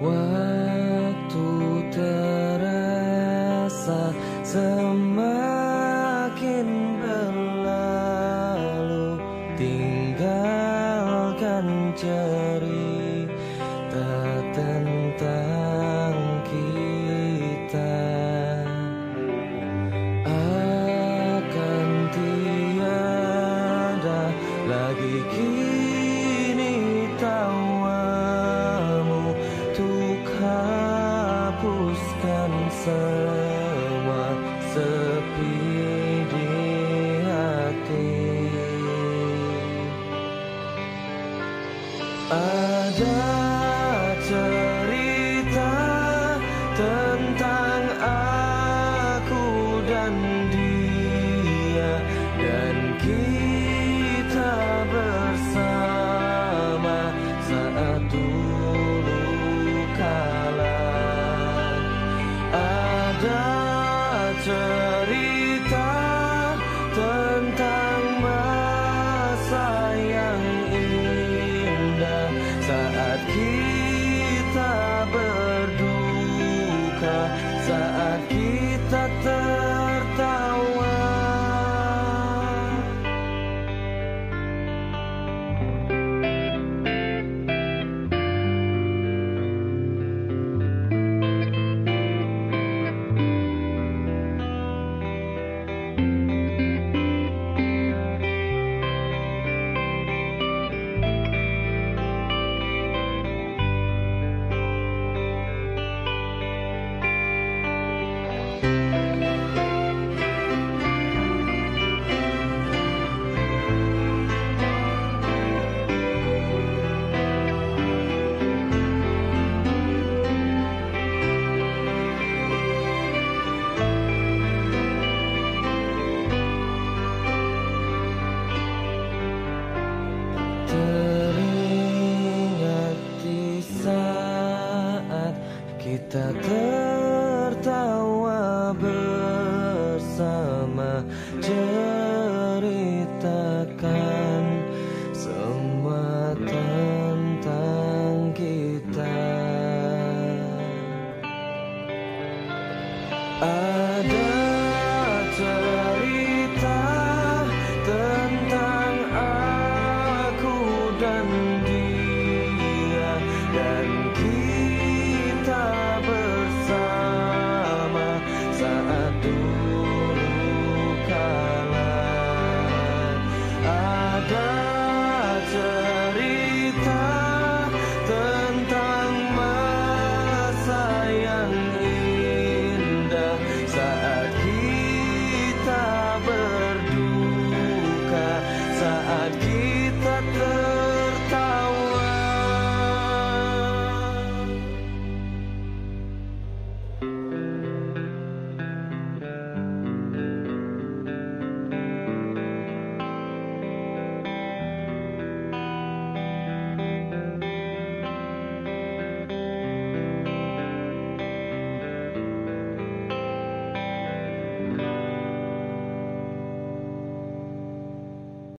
Waktu terasa semakin berlalu Tinggalkan cerita Ada cerita tentang masa yang indah saat kita berduka, saat kita tertawa. tertawa bersama ceritakan semua tentang kita. Ada cerita tentang aku dan